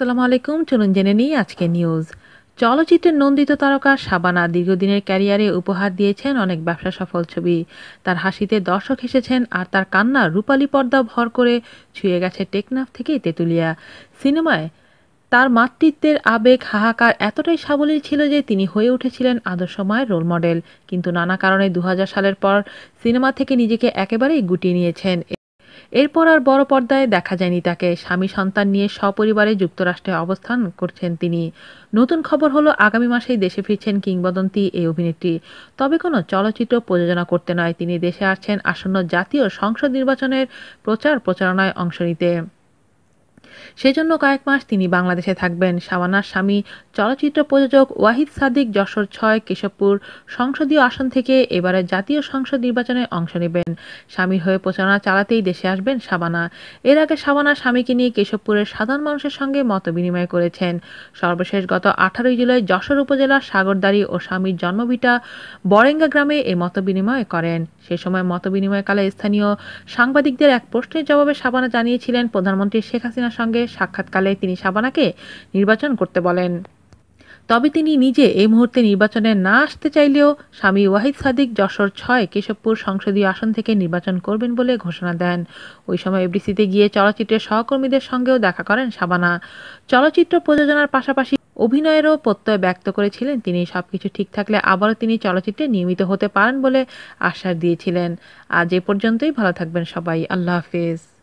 আসসালামু আলাইকুম, চলুন জেনে নিই আজকে নিউজ চলচ্চিত্রের নন্দিত তারকা শাবানা দীর্ঘদিনের ক্যারিয়ারে উপহার দিয়েছেন অনেক ব্যবসা সফল ছবি। তার হাসিতে দর্শক হেসেছেন আর তার কান্না রূপালী পর্দা ভর করে ছুঁয়ে গেছে টেকনাফ থেকে তেঁতুলিয়া। সিনেমায় তার মাতৃত্বের আবেগ, হাহাকার এতটাই সাবলীল ছিল যে তিনি হয়ে উঠেছিলেন আদর্শময় রোল মডেল কিন্তু নানা কারণে দু হাজার সালের পর সিনেমা থেকে নিজেকে একেবারেই গুটিয়ে নিয়েছেন। এরপর আর বড় পর্দায় দেখা যায়নি তাকে। স্বামী সন্তান নিয়ে সপরিবারে যুক্তরাষ্ট্রে অবস্থান করছেন তিনি। নতুন খবর হলো, আগামী মাসেই দেশে ফিরছেন কিংবদন্তি এই অভিনেত্রী। তবে কোনো চলচ্চিত্র প্রযোজনা করতে নয়। তিনি দেশে আসছেন আসন্ন জাতীয় সংসদ নির্বাচনের প্রচার প্রচারণায় অংশ নিতে। সেজন্য কয়েক মাস তিনি বাংলাদেশে থাকবেন। শাবানার স্বামী, চলচ্চিত্র প্রযোজক ওয়াহিদ সাদিক যশোর ছয়, কেশবপুর সংসদীয় আসন থেকে এবারে জাতীয় সংসদ নির্বাচনে অংশ নেবেন। স্বামীর হয়ে প্রচারণা চালাতেই দেশে আসবেন শাবানা এর আগে শাবানা স্বামীকে নিয়ে কেশবপুরের সাধারণ মানুষের সঙ্গে মত বিনিময় করেছেন। সর্বশেষ গত আঠারোই জুলাই যশোর উপজেলার সাগরদাড়ি ও স্বামীর জন্মভিটা বরেঙ্গা গ্রামে এই মত বিনিময় করেন। সে সময় মত বিনিময়কালে স্থানীয় সাংবাদিকদের এক প্রশ্নের জবাবে শাবানা জানিয়েছিলেন, প্রধানমন্ত্রী শেখ হাসিনার সঙ্গে সাক্ষাৎকালে তিনি শাবানাকে নির্বাচন করতে বলেন। তবে তিনি নিজে এই মুহূর্তে নির্বাচনে না আসতে চাইলেও স্বামী ওয়াহিদ সাদিক যশোর ছয় কেশবপুর সংসদীয় আসন থেকে নির্বাচন করবেন বলে ঘোষণা দেন। ওই সময় এফডিসিতে গিয়ে চলচ্চিত্রের সহকর্মীদের সঙ্গেও দেখা করেন শাবানা। চলচ্চিত্র প্রযোজনার পাশাপাশি অভিনয়েরও প্রত্যয় ব্যক্ত করেছিলেন তিনি। সবকিছু ঠিক থাকলে আবারও তিনি চলচ্চিত্রে নিয়মিত হতে পারেন বলে আশ্বাস দিয়েছিলেন। আজ এ পর্যন্তই। ভালো থাকবেন সবাই। আল্লাহ হাফিজ।